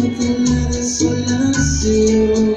siente la desolación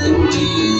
自己